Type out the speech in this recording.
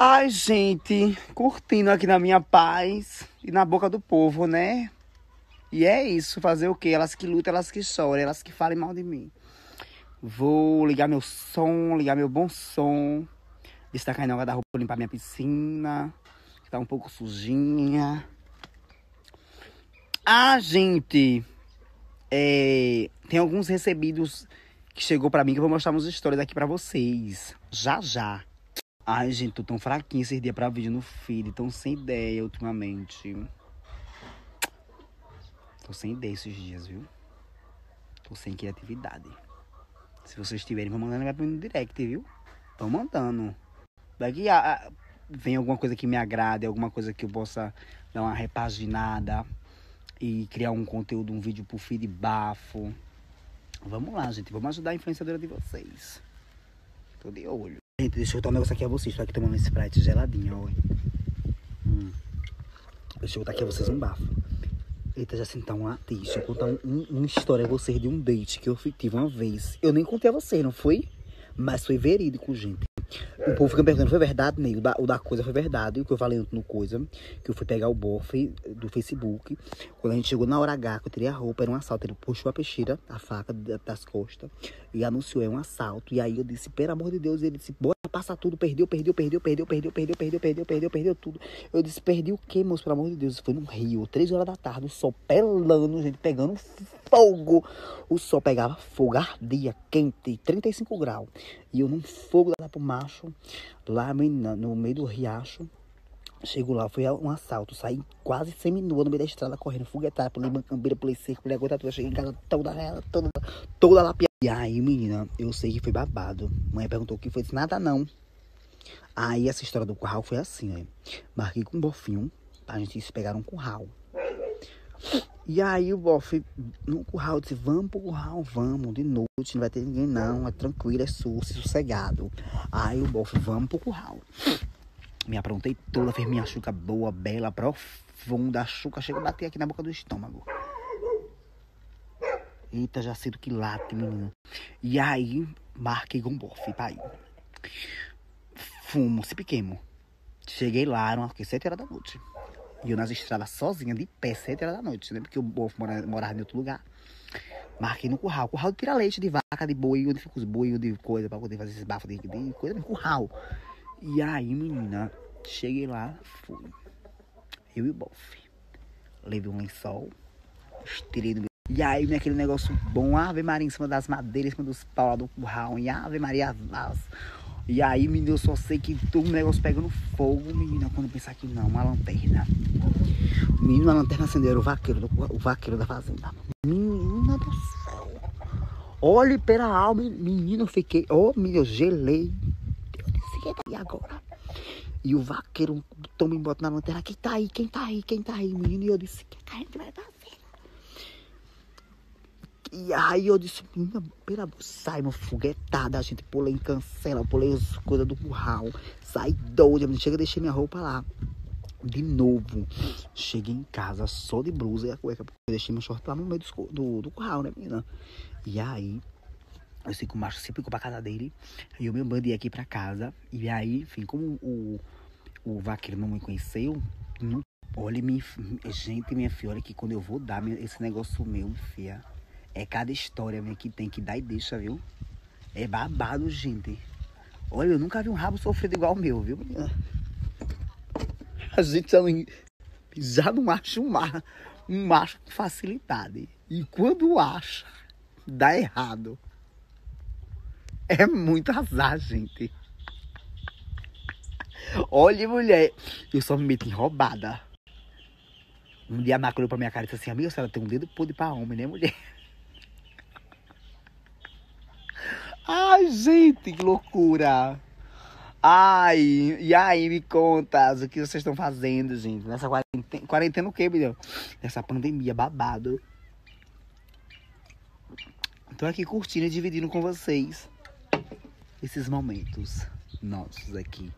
Ai, gente, curtindo aqui na minha paz e na boca do povo, né? E é isso, fazer o quê? Elas que lutam, elas que choram, elas que falem mal de mim. Vou ligar meu som, ligar meu bom som. Destacar água da roupa, limpar minha piscina, que tá um pouco sujinha. Ah, gente, é, tem alguns recebidos que chegou pra mim que eu vou mostrar umas histórias aqui pra vocês. Já, já. Ai, gente, tô tão fraquinha esses dias pra vídeo no feed, tão sem ideia ultimamente. Tô sem ideia esses dias, viu? Tô sem criatividade. Se vocês tiverem, vão mandando vai no direct, viu? Tô mandando. Daqui a, a, vem alguma coisa que me agrade, alguma coisa que eu possa dar uma repaginada e criar um conteúdo, um vídeo pro feed bafo. Vamos lá, gente. Vamos ajudar a influenciadora de vocês. Tô de olho. Gente, deixa eu botar um negócio aqui a vocês. Tô aqui tomando esse Sprite geladinho, ó. Hum. Deixa eu botar aqui a vocês um bafo. Eita, já sentar um latte. Deixa eu contar um, um, uma história a vocês de um date que eu tive uma vez. Eu nem contei a vocês, não foi? Mas foi verídico, gente. O povo fica perguntando, foi verdade, Ney? O da, o da coisa foi verdade. O que eu falei no coisa, que eu fui pegar o bofe do Facebook. Quando a gente chegou na hora H, que eu tirei a roupa, era um assalto. Ele puxou a peixeira, a faca das costas, e anunciou, é um assalto. E aí eu disse, pelo amor de Deus, ele disse, bora passar tudo, perdeu, perdeu, perdeu, perdeu, perdeu, perdeu, perdeu, perdeu, perdeu, perdeu tudo. Eu disse, perdi o quê, moço? Pelo amor de Deus. Foi no Rio, três horas da tarde, o sol pelando, gente, pegando fogo. O sol pegava fogo, ardia, quente, 35 graus. E eu num fogo lá pro macho, lá no meio do riacho. Chego lá, foi um assalto. Saí quase semi-nua no meio da estrada, correndo, foguetada, pulei bancambeira, pulei cerco, pulei a gota toda. Cheguei em casa toda, toda, toda lapiada. E aí, menina, eu sei que foi babado. Mãe perguntou o que foi, disse nada não. Aí essa história do curral foi assim, ó. Marquei com um bofinho, pra gente se pegar um curral. E aí o bofe no curral disse, vamos pro curral, vamos, de noite, não vai ter ninguém não, é tranquilo, é susto, sossegado. Aí o bofe, vamos pro curral. Me aprontei toda, fiz minha chuca boa, bela, profunda. A chuca chega a bater aqui na boca do estômago. Eita, já sei do que late, menina. E aí, marquei com bofe, pai. Fumo, se pequeno. Cheguei lá, eram aqui, 7 horas da noite. E eu nas estradas sozinha, de pé, 7 horas da noite, né? Porque o bofe morava, morava em outro lugar. Marquei no curral. Curral de leite de vaca, de boi, onde fica os boi, de coisa, pra poder fazer esses bafos de, de coisa, curral. E aí, menina, cheguei lá, fui. Eu e o bofe. Levei um lençol, estirei do meu. E aí, vem aquele negócio bom, Ave Maria em cima das madeiras, em cima dos pau do curral, e Ave Maria Vaz. E aí, menina, eu só sei que todo o negócio pegando fogo, menina, quando eu pensar que não, uma lanterna. Menina, a lanterna acendeu, o vaqueiro, o vaqueiro da fazenda. Menina do céu. Olhe pela alma, menina, eu fiquei, oh, menina, eu gelei e agora? E o vaqueiro toma e bota na lanterna, quem tá aí, quem tá aí, quem tá aí, menino? E eu disse, o que a gente vai fazer? E aí eu disse, menina, pera, sai uma foguetada, a gente pulei em cancela, pulei as coisas do curral, sai doida, chega, deixei minha roupa lá. De novo, cheguei em casa só de blusa e a cueca, porque eu deixei meu short lá no meio do, do, do curral, né, menina? E aí, eu sei que o macho sempre ficou pra casa dele. E eu me mandei aqui pra casa. E aí, enfim, como o, o vaqueiro não me conheceu, não, olha, minha, gente, minha filha, olha que quando eu vou dar esse negócio meu, filha, é cada história que tem que dar e deixa, viu? É babado, gente. Olha, eu nunca vi um rabo sofrido igual o meu, viu? A gente já não, já não acha um, um macho com facilidade. E quando acha, dá errado. É muito azar, gente. Olha, mulher, eu só me meto em roubada. Um dia a Marco olhou pra minha cara e disse assim, amiga, a senhora tem um dedo podre pra homem, né, mulher? Ai, gente, que loucura. Ai, e aí, me conta o que vocês estão fazendo, gente, nessa quarentena, quarentena o quê, meu? Nessa pandemia, babado. Tô aqui curtindo e dividindo com vocês esses momentos nossos aqui.